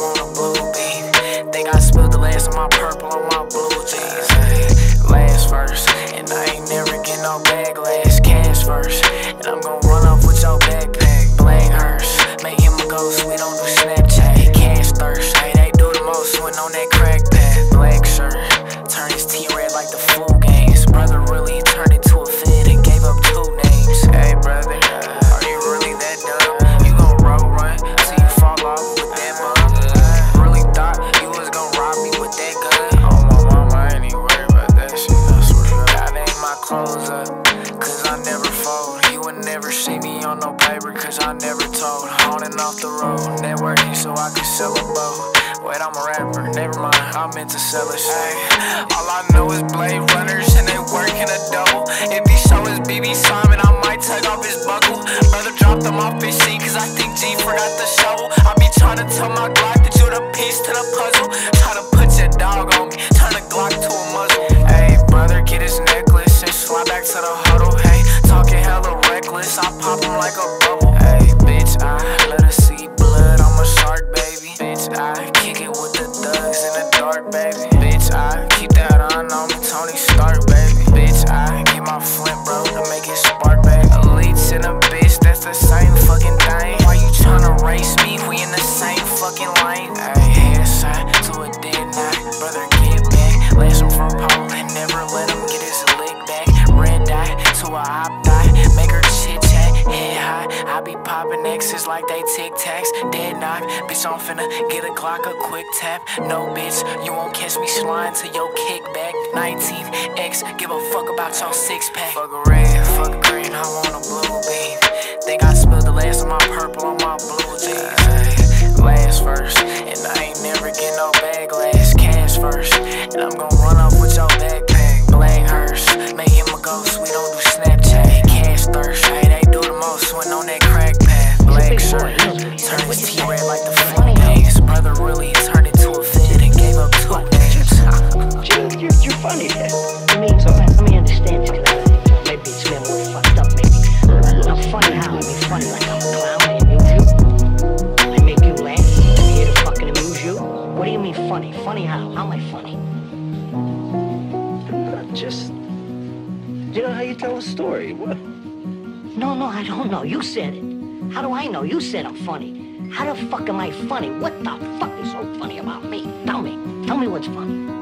on a blue bean. Think I spilled the last of my never see me on no paper, cause I never told. On and off the road, networking so I could sell a boat. Wait, I'm a rapper, never mind, I meant to sell shit. All I know is Blade Runners and they working a dough. If he show his BB Simon, I might tug off his buckle. Brother dropped him off his seat, cause I think G forgot the shovel. I be trying to tell my Glock that you're the piece to the puzzle. Try to put your dog on me, the to I pop him like a bubble. Hey, bitch, I let her see blood, I'm a shark, baby. Bitch, I kick it with the thugs in the dark, baby. Bitch, I keep that on me, Tony Stark, baby. Bitch, I get my flint, bro, to make it spark, baby. Elites in a bitch, that's the same fucking thing. Why you tryna race me? We in the same fucking lane. Ay, headshot to a dead knot, brother, get back. Last from pole Popping X's like they tic tacs, dead knock. Bitch, I'm finna get a Glock, a quick tap. No, bitch, you won't catch me sliding to your kickback. 19th X, give a fuck about your six pack. Fuck a red, fuck a green, I want a blue bean. Think I spilled the last of my purple on my blue jeans. Last first, and I ain't never get no bag last. Cash first, and I'm gon' You know how you tell a story. What? No, no, I don't know. You said it. How do I know? You said I'm funny. How the fuck am I funny? What the fuck is so funny about me? Tell me. Tell me what's funny.